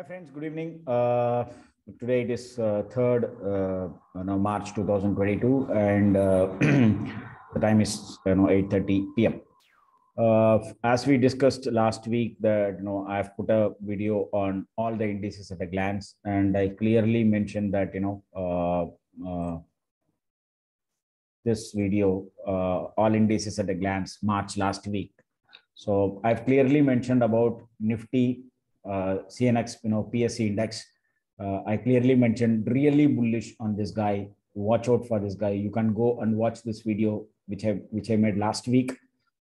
Hi friends, good evening. Uh, today it is uh, 3rd uh, March 2022 and uh, the time is you know 8.30 p.m. Uh, as we discussed last week that you know I've put a video on all the indices at a glance and I clearly mentioned that you know uh, this video all indices at a glance March last week. So I've clearly mentioned about Nifty CNX, you know, PSE index. Uh, I clearly mentioned really bullish on this guy. Watch out for this guy. You can go and watch this video, which I which I made last week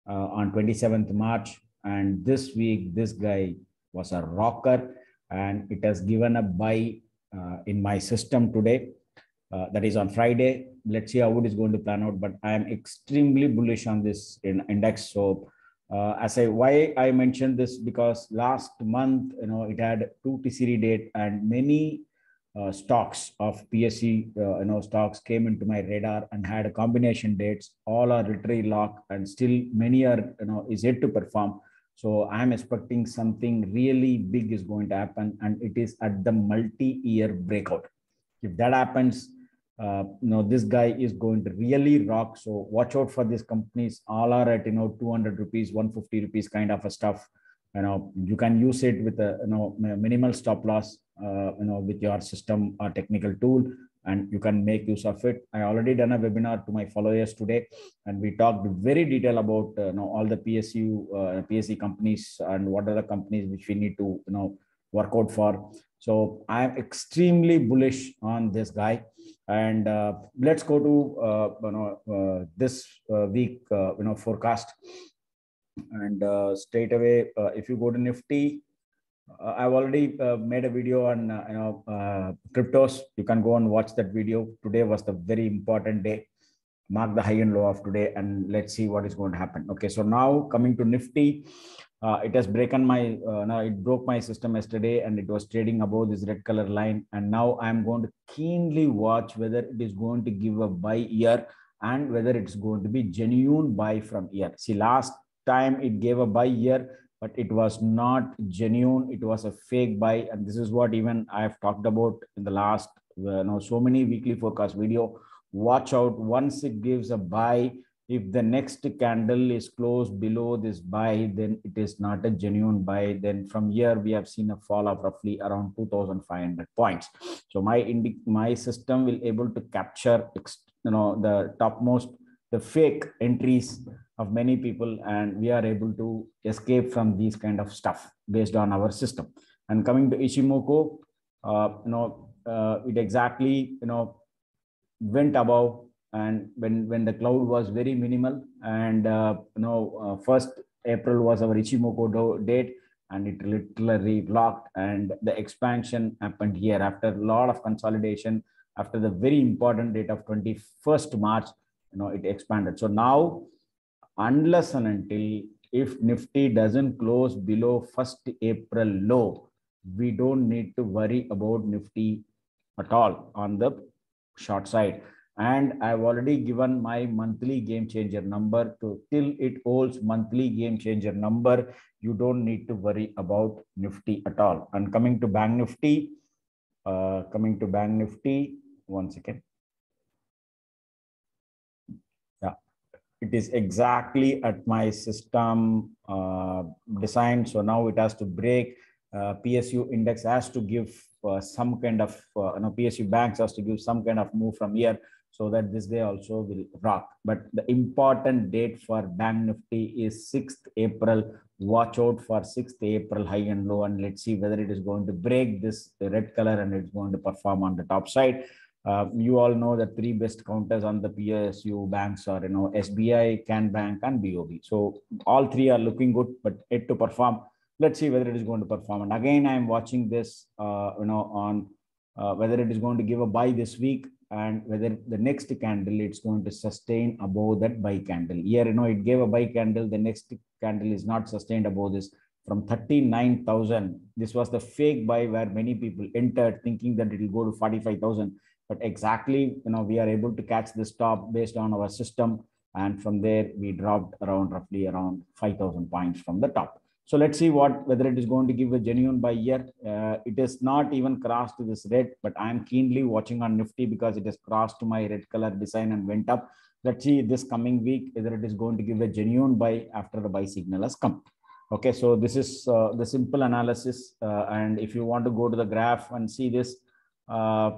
uh, on 27th March. And this week, this guy was a rocker, and it has given a buy uh, in my system today. Uh, that is on Friday. Let's see how it is going to plan out. But I am extremely bullish on this in index. So uh, as I why I mentioned this because last month you know it had two TCD date and many uh, stocks of PSE uh, you know stocks came into my radar and had a combination dates. All are literally locked and still many are you know is yet to perform. So I'm expecting something really big is going to happen and it is at the multi-year breakout. If that happens uh, you know this guy is going to really rock. So watch out for these companies. All are at you know 200 rupees 150 rupees kind of a stuff. You know you can use it with a you know minimal stop loss uh, you know with your system or technical tool and you can make use of it. I already done a webinar to my followers today and we talked very detail about uh, you know all the psu uh, pse companies and what are the companies which we need to you know work out for so i'm extremely bullish on this guy and uh, let's go to uh, you know uh, this uh, week uh, you know forecast. And straight away, if you go to Nifty, I've already made a video on you know cryptos. You can go and watch that video. Today was the very important day. Mark the high and low of today, and let's see what is going to happen. Okay, so now coming to Nifty. Uh, it has broken my uh, now it broke my system yesterday and it was trading above this red color line. And now i'm going to keenly watch whether it is going to give a buy here and whether it's going to be genuine buy from here. See last time it gave a buy here but it was not genuine. It was a fake buy. And this is what even i've talked about in the last uh, you know so many weekly forecast video. Watch out. Once it gives a buy if the next candle is closed below this buy then it is not a genuine buy. Then from here we have seen a fall of roughly around 2500 points. So my my system will able to capture you know the topmost the fake entries of many people and we are able to escape from these kind of stuff based on our system. And coming to ichimoku uh, you know uh, it exactly you know went above and when when the cloud was very minimal and uh, you know uh, first april was our ichimoku date and it literally blocked and the expansion happened here after a lot of consolidation after the very important date of 21st march you know it expanded. So now unless and until if nifty doesn't close below 1st april low we don't need to worry about nifty at all on the short side and I've already given my monthly game changer number to till it holds monthly game changer number. You don't need to worry about Nifty at all. And coming to Bank Nifty, uh, coming to Bank Nifty, one second. Yeah, it is exactly at my system uh, design. So now it has to break. Uh, PSU index has to give uh, some kind of, uh, you know, PSU banks has to give some kind of move from here so that this day also will rock. But the important date for Bank Nifty is 6th April. Watch out for 6th April high and low, and let's see whether it is going to break this red color and it's going to perform on the top side. Uh, you all know the three best counters on the PSU banks are, you know, SBI, Can Bank, and BOB. So all three are looking good, but yet to perform. Let's see whether it is going to perform. And again, I'm watching this, uh, you know, on uh, whether it is going to give a buy this week and whether the next candle it's going to sustain above that buy candle. Here you know it gave a buy candle the next candle is not sustained above this. From 39000 this was the fake buy where many people entered thinking that it will go to 45000 but exactly you know we are able to catch this top based on our system. And from there we dropped around roughly around 5000 points from the top So let's see what whether it is going to give a genuine buy here. Uh, it is not even crossed this red, but I am keenly watching on Nifty because it has crossed to my red color design and went up. Let's see this coming week whether it is going to give a genuine buy after the buy signal has come. Okay, so this is uh, the simple analysis. Uh, and if you want to go to the graph and see this, uh,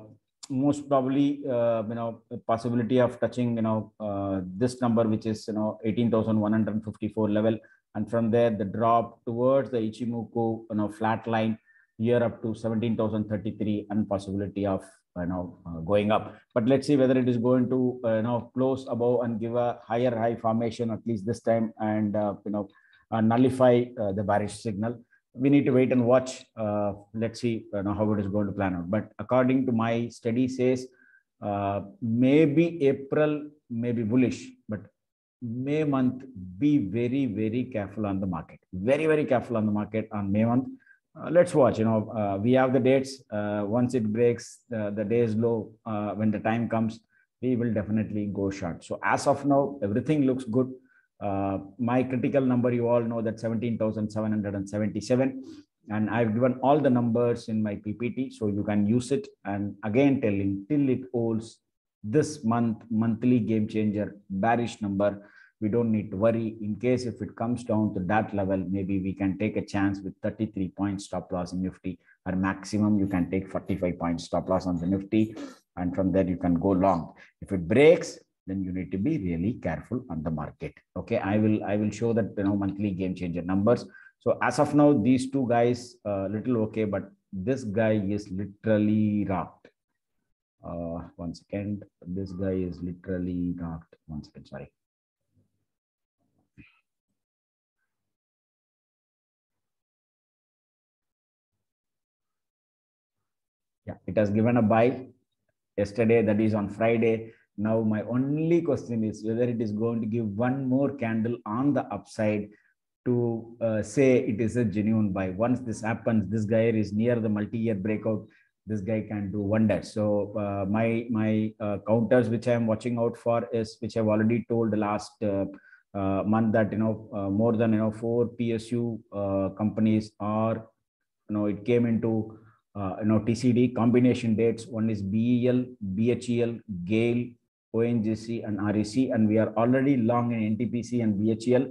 most probably, uh, you know, possibility of touching, you know, uh, this number, which is, you know, 18,154 level and from there the drop towards the Ichimoku you know flat line here up to 17,033 and possibility of you know uh, going up. But let's see whether it is going to uh, you know close above and give a higher high formation at least this time and uh, you know uh, nullify uh, the bearish signal. We need to wait and watch uh, let's see you know, how it is going to plan out. But according to my study says maybe april may be bullish May month, be very, very careful on the market. Very, very careful on the market on May month. Uh, let's watch. You know, uh, we have the dates. Uh, once it breaks uh, the days low, uh, when the time comes, we will definitely go short. So as of now, everything looks good. Uh, my critical number, you all know that 17,777. And I've given all the numbers in my PPT, so you can use it. And again, telling till it holds this month monthly game changer bearish number. We don't need to worry. In case if it comes down to that level maybe we can take a chance with 33 points stop loss in nifty or maximum you can take 45 points stop loss on the nifty and from there you can go long. If it breaks then you need to be really careful on the market. Okay i will i will show that you know monthly game changer numbers. So as of now these two guys uh, little okay but this guy is literally rock uh, one second. This guy is literally not one second sorry. Yeah it has given a buy yesterday that is on friday. Now my only question is whether it is going to give one more candle on the upside to uh, say it is a genuine buy. Once this happens this guy is near the multi-year breakout this guy can do wonders. So uh, my my uh, counters which I am watching out for is which I've already told last uh, uh month that you know uh, more than you know four PSU uh, companies are you know it came into you know TCD combination dates. One is BEL, BHEL, GAIL, ONGC, and REC, and we are already long in NTPC and BHEL.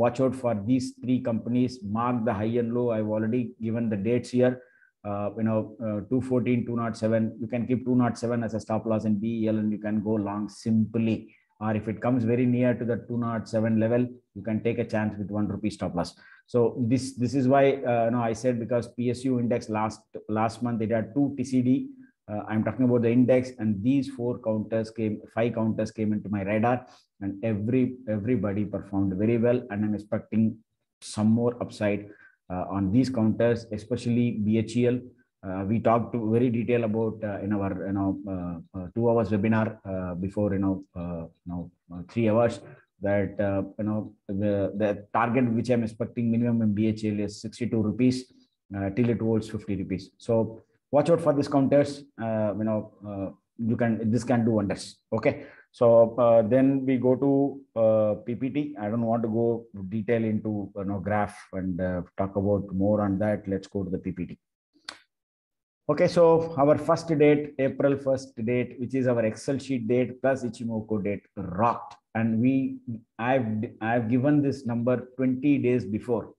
watch out for these three companies. Mark the high and low. I've already given the dates here uh, you know, uh, 214, 207, you can keep 207 as a stop loss in BEL and you can go long simply. Or if it comes very near to the 207 level, you can take a chance with one rupee stop loss. So this this is why uh, know I said because PSU index last last month it had two TCD. Uh, I'm talking about the index, and these four counters came, five counters came into my radar, and every everybody performed very well. And I'm expecting some more upside on these counters, especially BHEL. Uh, we talked to very detail about uh, in our you know two hours webinar before you know you know three hours that uh, you know the the target which I'm expecting minimum in BHEL is 62 rupees uh, till it holds 50 rupees. So watch out for these counters. Uh, you know you can this can do wonders. Okay, so uh, then we go to uh, PPT. I don't want to go detail into you know graph and uh, talk about more on that. Let's go to the PPT. Okay, so our first date, April 1st date, which is our Excel sheet date plus Ichimoku date, rocked. And we, I've, I've given this number 20 days before.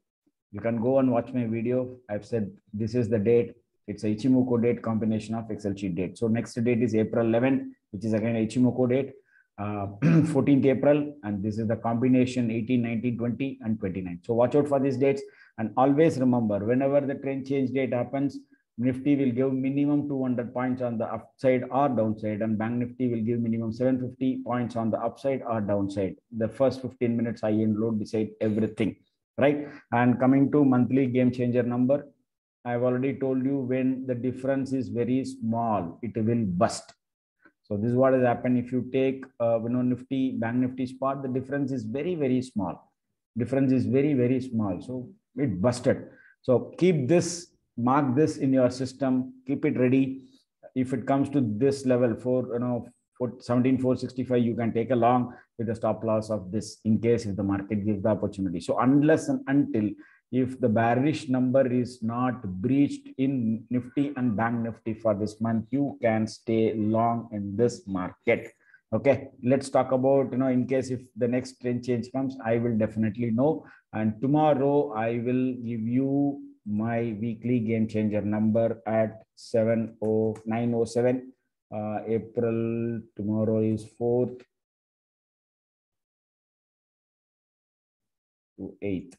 You can go and watch my video. I've said this is the date. It's a Ichimoku date combination of Excel sheet date. So next date is April 11, which is again Ichimoku date uh, 14th April, and this is the combination 18, 19, 20, and 29. So watch out for these dates. And always remember, whenever the trend change date happens, Nifty will give minimum 200 points on the upside or downside, and Bank Nifty will give minimum 750 points on the upside or downside. The first 15 minutes high and decide everything, right? And coming to monthly game changer number, I've already told you when the difference is very small, it will bust so this is what has happened. If you take uh, you know Nifty, Bank Nifty spot, the difference is very, very small. Difference is very, very small. So it busted. So keep this, mark this in your system, keep it ready. If it comes to this level for you know for 17465, you can take a long with a stop loss of this in case if the market gives the opportunity. So unless and until if the bearish number is not breached in Nifty and Bank Nifty for this month, you can stay long in this market. Okay, let's talk about, you know, in case if the next trend change comes, I will definitely know. And tomorrow I will give you my weekly game changer number at 70907. Uh, April, tomorrow is 4th to 8th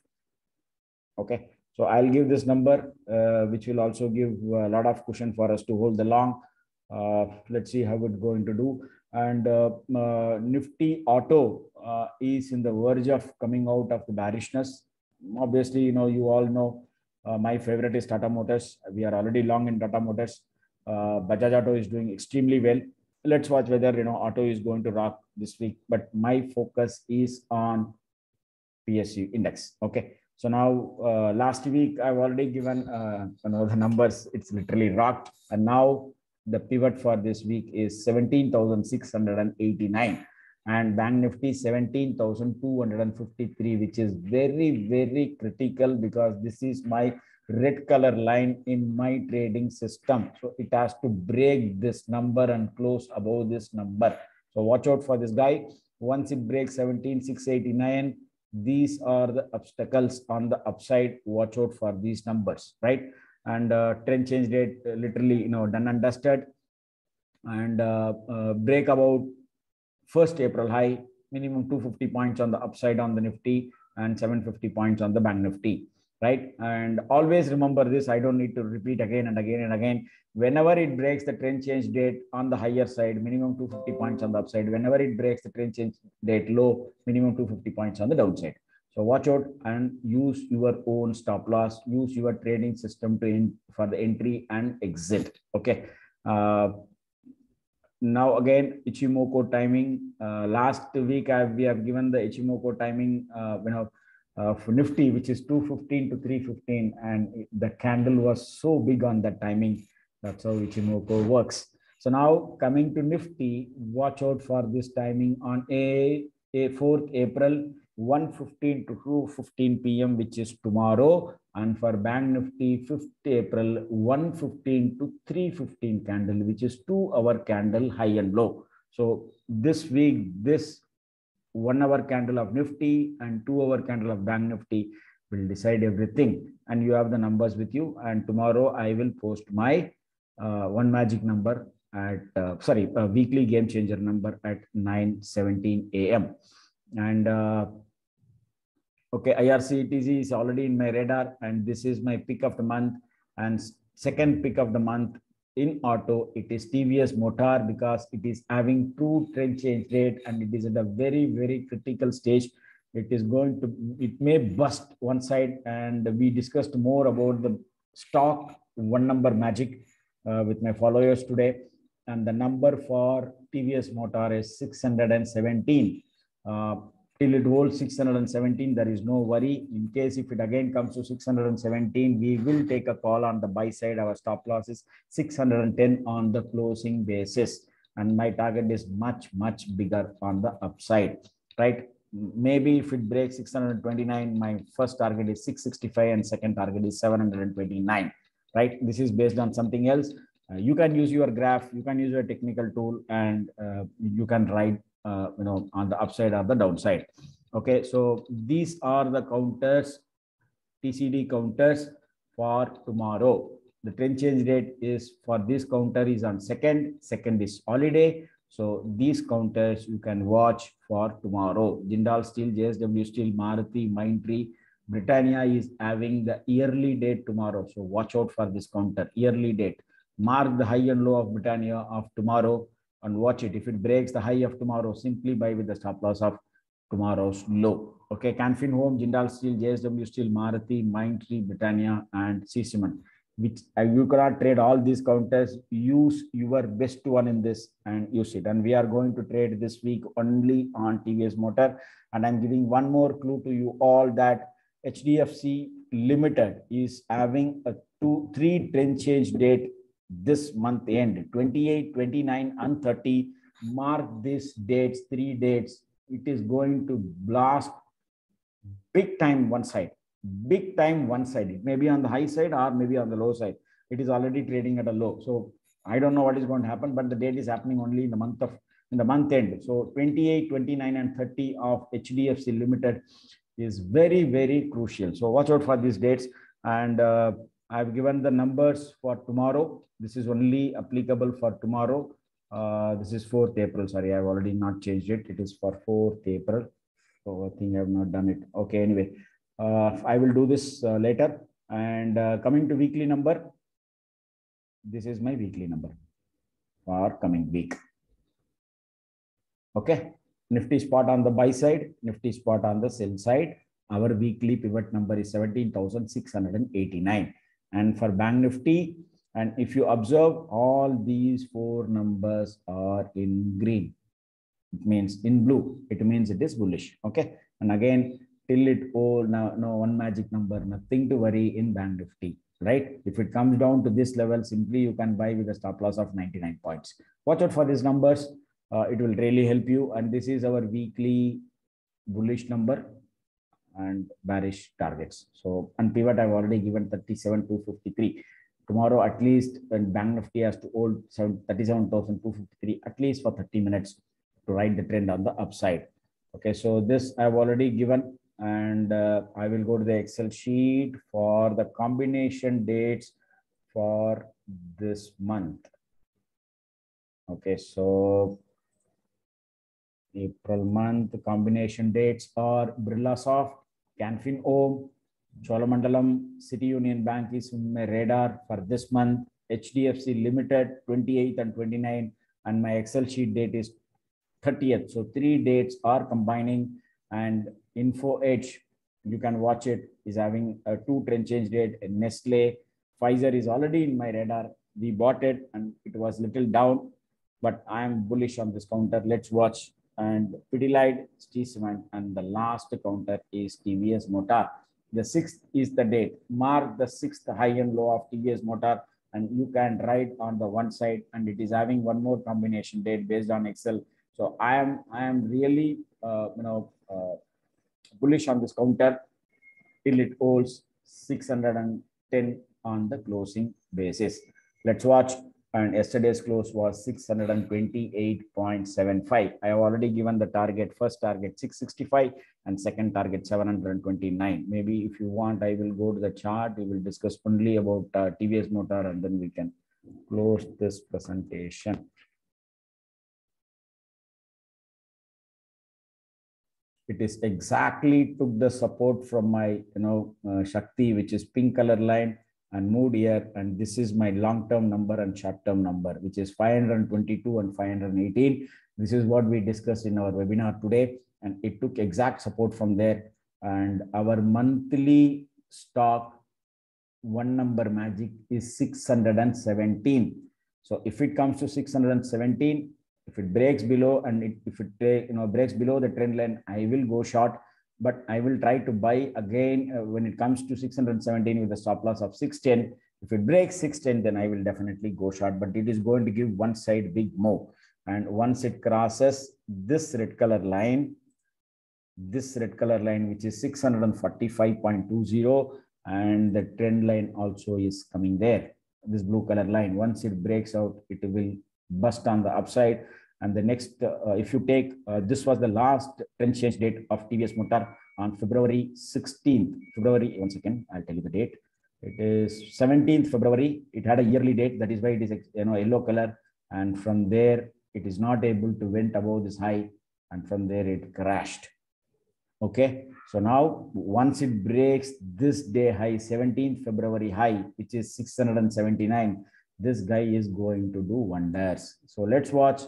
okay. So i'll give this number uh, which will also give a lot of cushion for us to hold the long. Uh, let's see how it's going to do. And uh, uh nifty auto uh, is in the verge of coming out of the bearishness obviously you know you all know uh, my favorite is tata motors. We are already long in tata motors. Bajaj auto is doing extremely well. Let's watch whether you know auto is going to rock this week. But my focus is on psu index. Okay so now uh, last week I've already given uh, you know the numbers. It's literally rocked, and now the pivot for this week is 17,689 and Bank Nifty 17,253, which is very, very critical because this is my red color line in my trading system. So it has to break this number and close above this number. So watch out for this guy. Once it breaks 17,689, these are the obstacles on the upside. Watch out for these numbers right? And uh, trend change date uh, literally you know done and dusted. And uh, uh, break about first april high minimum 250 points on the upside on the nifty and 750 points on the bank nifty right? And always remember this, I don't need to repeat again and again and again. Whenever it breaks the trend change date on the higher side, minimum 250 points on the upside. Whenever it breaks the trend change date low, minimum 250 points on the downside. So watch out and use your own stop loss, use your trading system to in, for the entry and exit. Okay. Uh, now again Ichimoku timing. Uh, last week I, we have given the Ichimoku timing. Uh, you know uh, for Nifty, which is 215 to 315. And the candle was so big on that timing. That's how Ichimoku works. So now coming to Nifty, watch out for this timing on a, a 4th April, 115 to 215 p.m., which is tomorrow. And for Bank Nifty, 5th April, 115 to 315 candle, which is two hour candle high and low. So this week, this one hour candle of Nifty and two hour candle of Bank Nifty will decide everything. And you have the numbers with you. And tomorrow I will post my uh, one magic number at, uh, sorry, weekly game changer number at 9 17 a.m. And uh, okay, IRCTC is already in my radar. And this is my pick of the month. And second pick of the month in auto, it is TVS Motor because it is having two trend change rate and it is at a very, very critical stage. It is going to, it may bust one side and we discussed more about the stock one number magic uh, with my followers today. And the number for TVS Motor is 617. Uh, till it holds 617 there is no worry. In case if it again comes to 617 we will take a call on the buy side our stop loss is 610 on the closing basis. And my target is much much bigger on the upside right? Maybe if it breaks 629 my first target is 665 and second target is 729 right? This is based on something else. Uh, you can use your graph you can use your technical tool and uh, you can write uh, you know, on the upside or the downside. Okay, so these are the counters, TCD counters for tomorrow. The trend change date is for this counter is on second, second is holiday. So these counters you can watch for tomorrow. Jindal Steel, JSW Steel, Maruti, Mindtree, Britannia is having the yearly date tomorrow. So watch out for this counter, yearly date. Mark the high and low of Britannia of tomorrow and watch it. If it breaks the high of tomorrow, simply buy with the stop loss of tomorrow's low. Okay, Canfin Home, Jindal Steel, JSW Steel, Maruti, Mindtree, Britannia, and Siemens. Which uh, you cannot trade all these counters. Use your best one in this and use it. And we are going to trade this week only on TVS Motor. And I'm giving one more clue to you all that HDFC Limited is having a two, three trend change date this month end 28 29 and 30 mark these dates three dates it is going to blast big time one side big time one side. It may be on the high side or maybe on the low side. It is already trading at a low. So I don't know what is going to happen, but the date is happening only in the month of in the month end. So 28, 29, and 30 of HDFC Limited is very, very crucial. So watch out for these dates. And uh, I've given the numbers for tomorrow. This is only applicable for tomorrow. Uh, this is 4th April. Sorry, I've already not changed it. It is for 4th April. So I think I've not done it. Okay, anyway, uh, I will do this uh, later. And uh, coming to weekly number, this is my weekly number for coming week. Okay, Nifty spot on the buy side, Nifty spot on the sell side. Our weekly pivot number is 17,689. And for Bank Nifty, and if you observe, all these four numbers are in green. It means in blue, it means it is bullish. Okay. And again, till it all now, no one magic number, nothing to worry in Bank Nifty, right? If it comes down to this level, simply you can buy with a stop loss of 99 points. Watch out for these numbers. Uh, it will really help you. And this is our weekly bullish number and bearish targets. So on pivot, I've already given 37 to 53. Tomorrow, at least when Bank Nifty has to hold 37,253, at least for 30 minutes to ride the trend on the upside. Okay, so this I've already given and uh, I will go to the Excel sheet for the combination dates for this month. Okay, so April month combination dates are Birlasoft, Canfin Home, Cholamandalam, City Union Bank is in my radar for this month, HDFC Limited 28th and 29th, and my Excel sheet date is 30th. So three dates are combining and Info Edge, you can watch it, is having a two trend change date. Nestle, Pfizer is already in my radar. We bought it and it was little down, but I am bullish on this counter. Let's watch. And Steel Cement, and the last counter is TVS Motor. The sixth is the date. Mark the sixth high and low of TVS Motor, and you can ride on the one side, and it is having one more combination date based on Excel. So I am I am really uh, you know uh, bullish on this counter till it holds 610 on the closing basis. Let's watch. And yesterday's close was 628.75. I have already given the target, first target 665 and second target 729. Maybe if you want, I will go to the chart. We will discuss only about uh, TVS motor and then we can close this presentation. it is exactly took the support from my you know uh, shakti which is pink color line and moved here and this is my long term number and short term number which is 522 and 518 this is what we discussed in our webinar today and it took exact support from there. And our monthly stock one number magic is 617 so if it comes to 617 if it breaks below and it, if it you know breaks below the trend line i will go short but i will try to buy again uh, when it comes to 617 with a stop loss of 610 if it breaks 610 then i will definitely go short but it is going to give one side big move and once it crosses this red color line this red color line which is 645.20 and the trend line also is coming there. This blue color line once it breaks out it will bust on the upside. And the next, uh, if you take, uh, this was the last trend change date of TVS Motor on February 16th. February, one second, I'll tell you the date. It is 17th February. It had a yearly date. That is why it is you know yellow color. And from there, it is not able to went above this high. And from there, it crashed. Okay. So now, once it breaks this day high, 17th February high, which is 679, this guy is going to do wonders. So let's watch.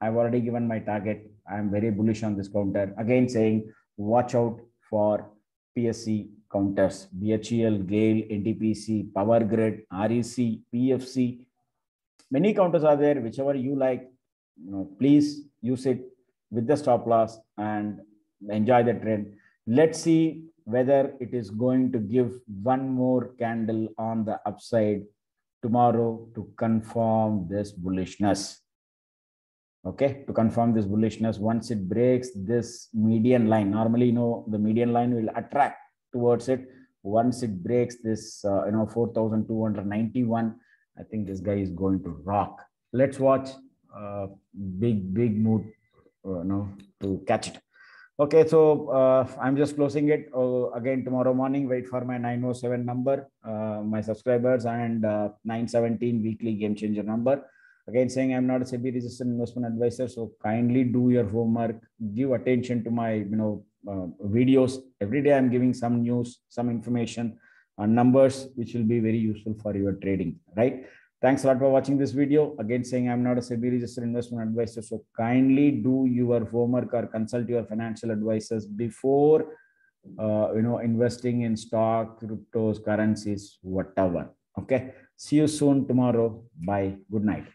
I've already given my target. I'm very bullish on this counter. Again, saying watch out for PSE counters, BHEL, GAIL, NTPC, Power Grid, REC, PFC. Many counters are there, whichever you like. You know, please use it with the stop loss and enjoy the trend. Let's see whether it is going to give one more candle on the upside tomorrow to confirm this bullishness. Okay, to confirm this bullishness, once it breaks this median line, normally, you know, the median line will attract towards it. once it breaks this, uh, you know, 4,291, I think this guy is going to rock. Let's watch uh, big, big mood, uh, you know, to catch it. Okay, so uh, I'm just closing it. Uh, again, tomorrow morning, wait for my 907 number, uh, my subscribers, and uh, 917 weekly game changer number. Again, saying I'm not a SEBI registered investment advisor, so kindly do your homework, give attention to my, you know, uh, videos. Every day I'm giving some news, some information, on numbers, which will be very useful for your trading, right? Thanks a lot for watching this video. Again, saying I'm not a SEBI registered investment advisor. So kindly do your homework or consult your financial advisors before, uh, you know, investing in stock, cryptos, currencies, whatever. Okay. See you soon tomorrow. Bye. Good night.